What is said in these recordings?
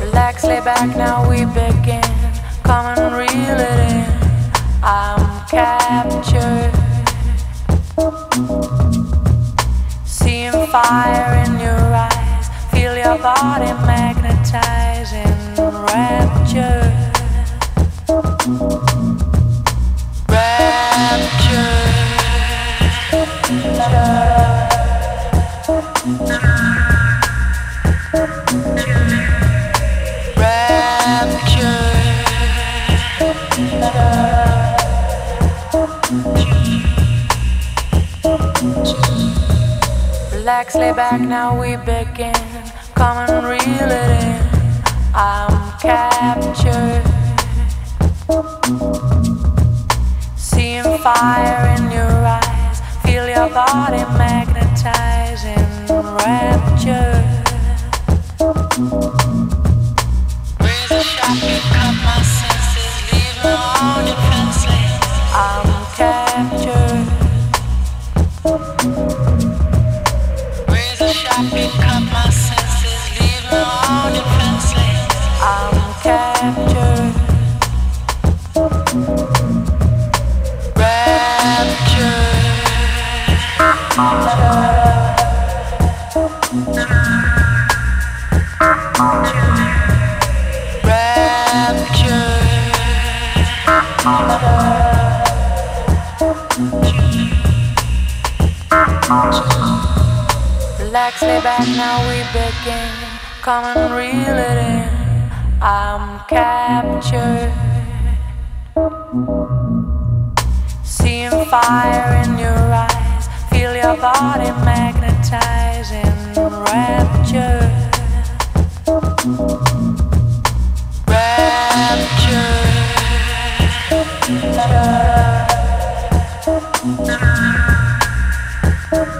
Relax, lay back, now we begin. Come and reel it in. I'm captured. Seeing fire in your eyes, feel your body magnetizing, Relax, lay back, now we begin. Come and reel it in. I'm captured. Seeing fire in your eyes, feel your body magnetizing, rapture. Razor sharp, you cut my senses, leave me all defenseless. I'm Relax, lay back, now we begin. Come and reel it in. I'm captured. Seeing fire in your eyes, your body magnetizing, rapture. Razor sharp,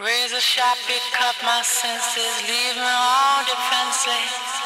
Razor sharp, you cut my senses, leave me all defenseless.